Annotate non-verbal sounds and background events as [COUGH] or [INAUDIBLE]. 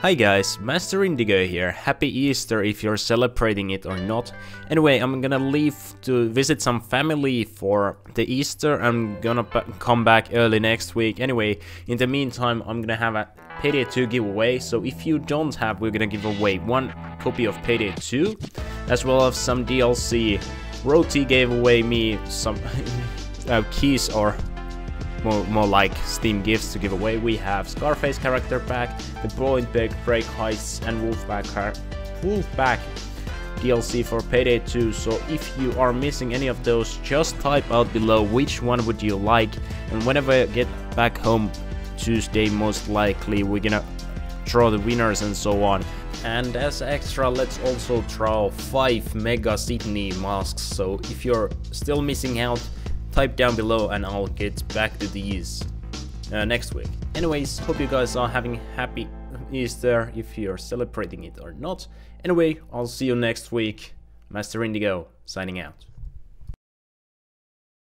Hi guys, Master Indigo here. Happy Easter if you're celebrating it or not. Anyway, I'm gonna leave to visit some family for the Easter. I'm gonna come back early next week. Anyway, in the meantime, I'm gonna have a Payday 2 giveaway. So if you don't have, we're gonna give away one copy of Payday 2, as well as some DLC. Roti gave away me some [LAUGHS] uh, keys or more, more like Steam gifts to give away. We have Scarface character pack, the Point Break, Break Heists, and Wolfpack, Wolfpack DLC for Payday 2. So if you are missing any of those, just type out below which one would you like. And whenever I get back home Tuesday, most likely we're gonna draw the winners and so on. And as extra, let's also draw 5 Mega Sydney masks, so if you're still missing out, type down below and I'll get back to these uh, next week. Anyways, hope you guys are having happy Easter if you're celebrating it or not. Anyway, I'll see you next week. Master Indigo, signing out.